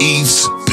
Eves.